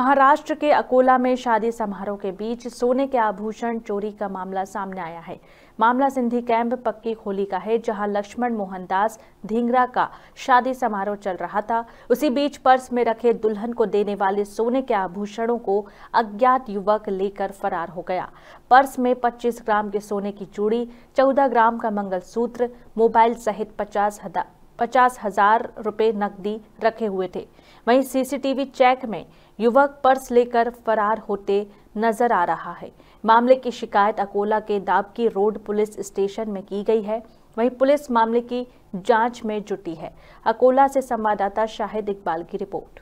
महाराष्ट्र के अकोला में शादी समारोह के बीच सोने के आभूषण चोरी का मामला सामने आया है। मामला सिंधी कैंप पक्की खोली का है, जहाँ लक्ष्मण मोहनदास धींगरा का शादी समारोह चल रहा था। उसी बीच पर्स में रखे दुल्हन को देने वाले सोने के आभूषणों को अज्ञात युवक लेकर फरार हो गया। पर्स में 25 ग्राम के सोने की चूड़ी 14 ग्राम का मंगलसूत्र, मोबाइल सहित पचास पचास हज़ार रुपए नकदी रखे हुए थे। वहीं सीसीटीवी चेक में युवक पर्स लेकर फरार होते नज़र आ रहा है। मामले की शिकायत अकोला के दाबकी रोड पुलिस स्टेशन में की गई है। वहीं पुलिस मामले की जाँच में जुटी है। अकोला से संवाददाता शाहिद इकबाल की रिपोर्ट।